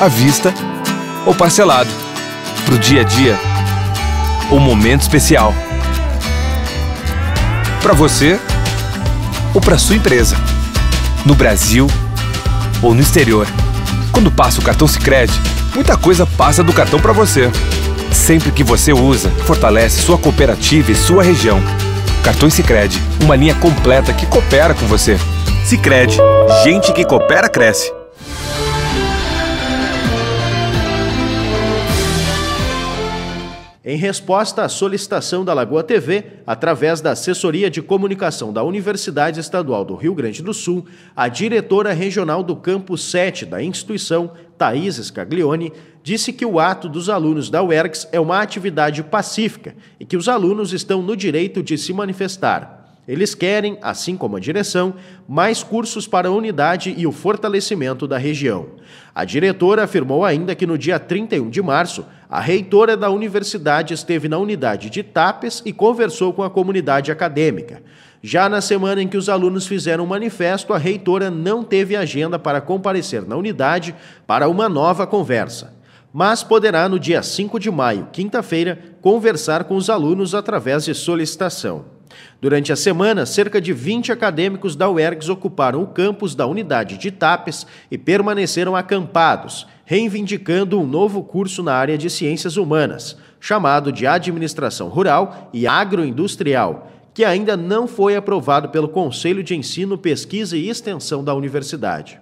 à vista ou parcelado. Para o dia a dia ou momento especial. Para você ou para sua empresa. No Brasil ou no exterior. Quando passa o cartão Sicredi, muita coisa passa do cartão para você. Sempre que você usa, fortalece sua cooperativa e sua região. Cartões Sicredi, uma linha completa que coopera com você. Sicredi, gente que coopera cresce. Em resposta à solicitação da Lagoa TV, através da Assessoria de Comunicação da Universidade Estadual do Rio Grande do Sul, a diretora regional do Campus 7 da instituição, Thaís Scaglione, disse que o ato dos alunos da UERGS é uma atividade pacífica e que os alunos estão no direito de se manifestar. Eles querem, assim como a direção, mais cursos para a unidade e o fortalecimento da região. A diretora afirmou ainda que no dia 31 de março a reitora da universidade esteve na unidade de Tapes e conversou com a comunidade acadêmica. Já na semana em que os alunos fizeram o manifesto, a reitora não teve agenda para comparecer na unidade para uma nova conversa. Mas poderá, no dia 5 de maio, quinta-feira, conversar com os alunos através de solicitação. Durante a semana, cerca de 20 acadêmicos da UERGS ocuparam o campus da unidade de Tapes e permaneceram acampados, reivindicando um novo curso na área de ciências humanas, chamado de Administração Rural e Agroindustrial, que ainda não foi aprovado pelo Conselho de Ensino, Pesquisa e Extensão da universidade.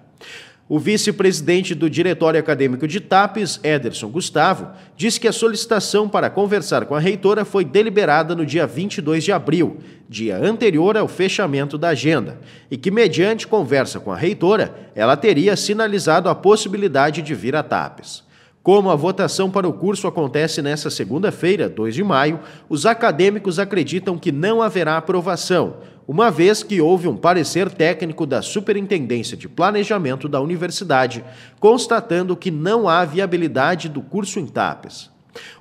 O vice-presidente do Diretório Acadêmico de TAPES, Ederson Gustavo, disse que a solicitação para conversar com a reitora foi deliberada no dia 22 de abril, dia anterior ao fechamento da agenda, e que, mediante conversa com a reitora, ela teria sinalizado a possibilidade de vir a TAPES. Como a votação para o curso acontece nesta segunda-feira, 2 de maio, os acadêmicos acreditam que não haverá aprovação, uma vez que houve um parecer técnico da Superintendência de Planejamento da Universidade, constatando que não há viabilidade do curso em TAPES.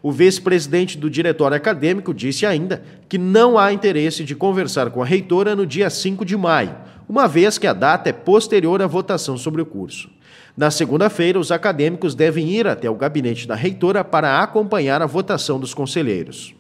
O vice-presidente do diretório acadêmico disse ainda que não há interesse de conversar com a reitora no dia 5 de maio, uma vez que a data é posterior à votação sobre o curso. Na segunda-feira, os acadêmicos devem ir até o gabinete da reitora para acompanhar a votação dos conselheiros.